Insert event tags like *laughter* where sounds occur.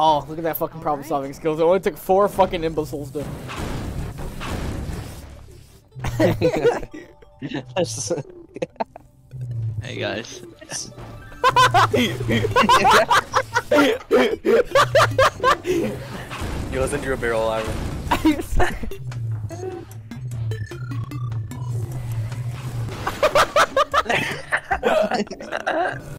Oh, look at that fucking problem solving skills. It only took four fucking imbeciles to. *laughs* hey guys. *laughs* you listen to a barrel, Ivan. Ha *laughs*